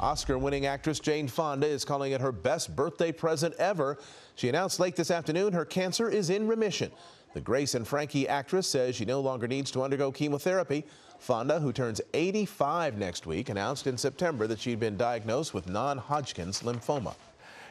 Oscar winning actress Jane Fonda is calling it her best birthday present ever. She announced late this afternoon her cancer is in remission. The Grace and Frankie actress says she no longer needs to undergo chemotherapy. Fonda, who turns 85 next week, announced in September that she'd been diagnosed with non Hodgkin's lymphoma.